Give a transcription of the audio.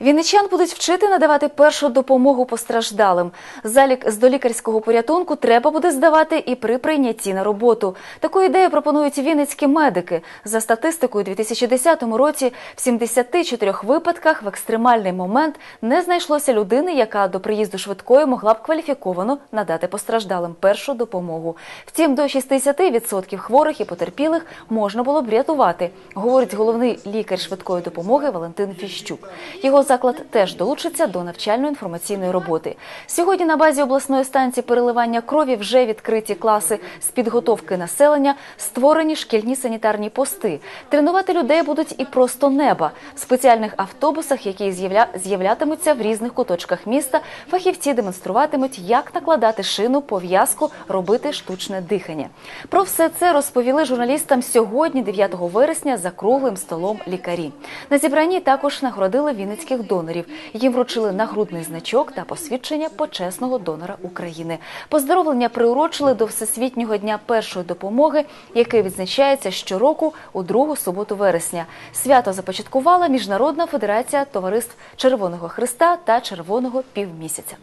Вінничан будуть вчити надавати першу допомогу постраждалим. Залік з долікарського порятунку треба буде здавати і при прийнятті на роботу. Таку ідею пропонують вінницькі медики. За статистикою, у 2010 році в 74 випадках в екстремальний момент не знайшлося людини, яка до приїзду швидкої могла б кваліфіковано надати постраждалим першу допомогу. Втім, до 60% хворих і потерпілих можна було б врятувати, говорить головний лікар швидкої допомоги Валентин Фіщук. Його заклад теж долучиться до навчально-інформаційної роботи. Сьогодні на базі обласної станції переливання крові вже відкриті класи з підготовки населення, створені шкільні санітарні пости. Тренувати людей будуть і просто неба в спеціальних автобусах, які з'явля... з'являтимуться в різних куточках міста. Фахівці демонструватимуть, як накладати шину, пов'язку, робити штучне дихання. Про все це розповіли журналістам сьогодні, 9 вересня, за круглим столом лікарі. На зібранні також нагородили вінницьких донорів. Їм вручили нагрудний значок та посвідчення почесного донора України. Поздоровлення приурочили до Всесвітнього дня першої допомоги, який відзначається щороку у другу суботу вересня. Свято започаткувала Міжнародна федерація товариств Червоного Христа та Червоного півмісяця.